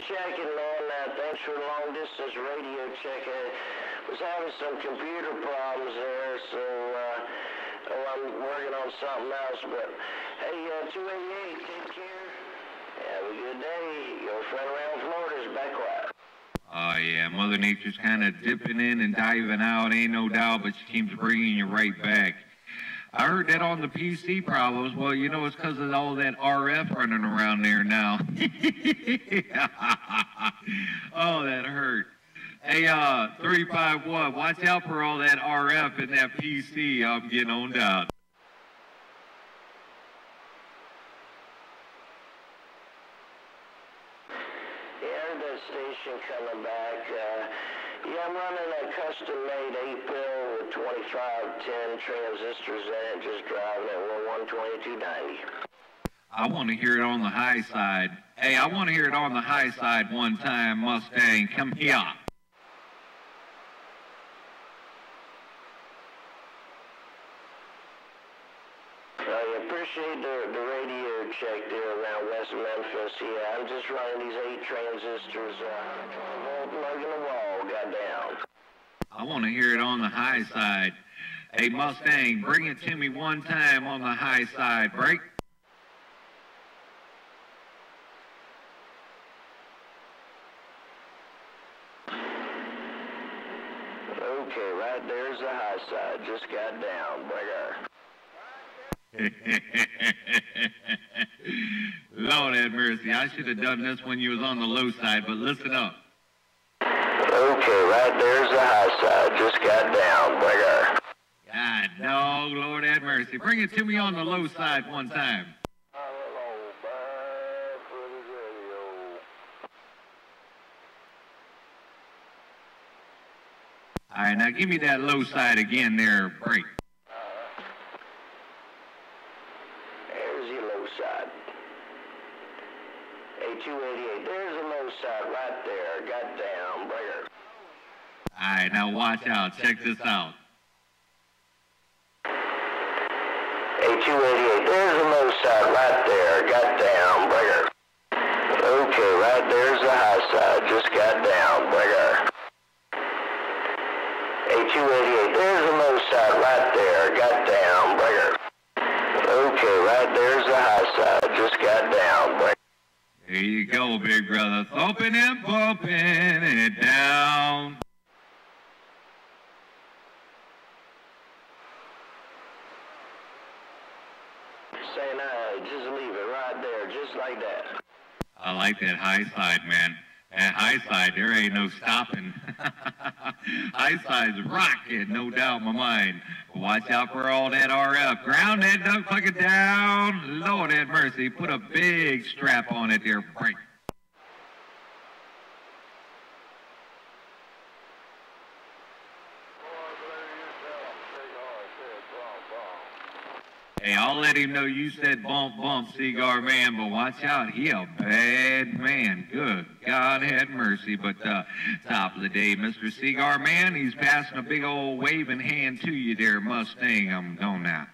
Checking, man. that. thanks for long distance radio check. I was having some computer problems there, so uh, oh, I'm working on something else. But hey, uh, 288, take care. Have a good day. Your friend around Florida's back quiet. Oh yeah, Mother Nature's kind of dipping in and diving out, ain't no doubt, but she keeps bringing you right back. I heard that on the PC problems. Well, you know, it's because of all that RF running around there now. oh, that hurt. Hey, uh, 351, watch out for all that RF in that PC. I'm getting on down. Station coming back. Uh, yeah, I'm running a custom-made 8-pill with 2510 transistors in it, just driving at 12290. I want to hear it on the high side. Hey, I want to hear it on the high side one time, Mustang. Come here. I appreciate the, the radio check there around West Memphis. Yeah, I'm just running these eight transistors. Uh, plugging the wall, goddamn. I want to hear it on the high side. Hey, Mustang, bring it to me one time on the high side. Break. Okay, right there's the high side. Just got down, brother. Lord have mercy. I should have done this when you was on the low side, but listen up. Okay, right there's the high side. Just got down, brother. God, dog, Lord have mercy. Bring it to me on the low side one time. All right, now give me that low side again there, break. There's your low side. A288. There's the low side right there. Got down, brother. All right, now watch out. Check this out. A288. There's the low side right there. Got down, brother. Okay, right there's the high side. Just got down, brother. A288. There's the low side right there. Got down, brother. Okay, right there's the high side. Just got down, brother. Here you go, big brother. Thumping and bumping it down. Saying, uh, just leave it right there, just like that. I like that high side, man. That high side, there ain't no stopping. high side's rocking, no doubt in my mind. Watch out for all that RF. Ground that duck fucking down. Lord have mercy. Put a big strap on it there, break. Hey, I'll let him know you said bump, bump, cigar man, but watch out. He a bad man. Good God have mercy. But uh, top of the day, Mr. Cigar Man, he's passing a big old waving hand to you there, Mustang. I'm going now.